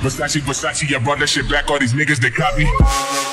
Versace, Versace, I brought that shit back. All these niggas, they copy.